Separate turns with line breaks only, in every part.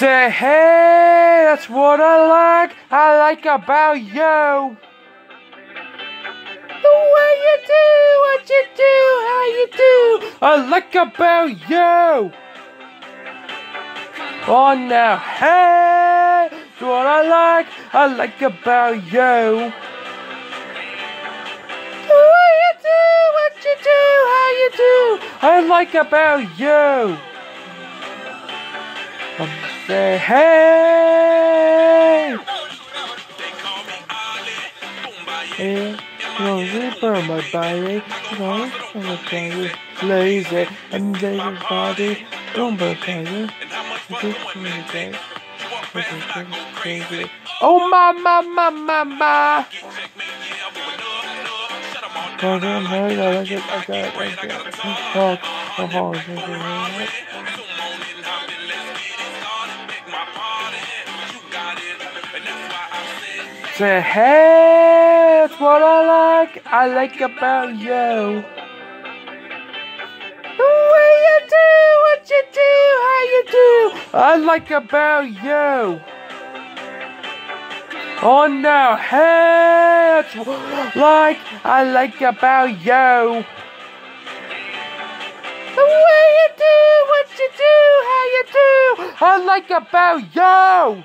Say, hey, that's what I like. I like about you. The way you do what you do, how you do. I like about you. Oh, now, hey, that's what I like. I like about you. The way you do what you do, how you do. I like about you. Um, say, hey. Hey, no, burn my body. No, I'm body. Lazy and lazy body. Don't burn fire. Oh, my, my, my, my, my. Cause I'm hurt, I like it, I got I got it. Oh, oh, oh, oh, Say, hey, that's what I like. I like about you. The way you do what you do, how you do. I like about you. Oh no, hey, that's what I like. I like about you. The way you do what you do, how you do. I like about you.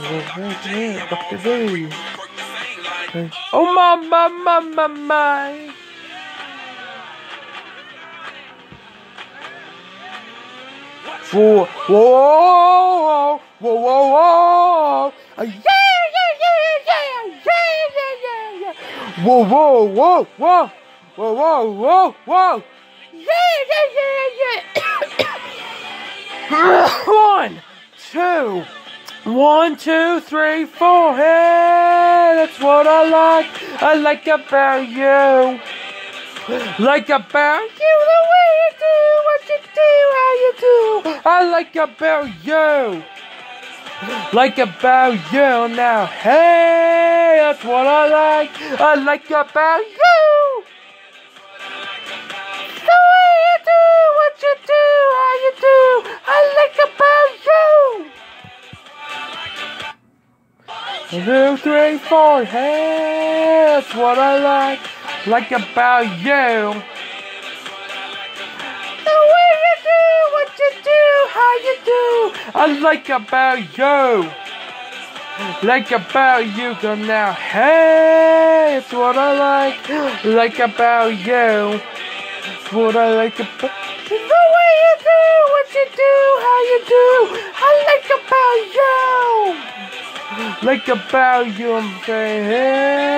Dr. Oh my my my my my. Whoa, whoa, whoa, whoa, whoa, yeah, yeah, yeah, yeah, yeah, yeah, yeah, yeah. Whoa, whoa, whoa, whoa, whoa, whoa, whoa, whoa. Yeah, yeah, yeah, yeah. One, two. One, two, three, four. Hey, that's what I like. I like about you. Like about you, the way you do what you do, how you do. I like about you. Like about you now. Hey, that's what I like. I like about you. Two, three, four. Hey, that's what I like. Like about you. The way you do what you do, how you do. I like about you. Like about you, come now. Hey, it's what I like. Like about you. It's what I like about. The way you do what you do, how you do. I like about you like about you, I'm hey.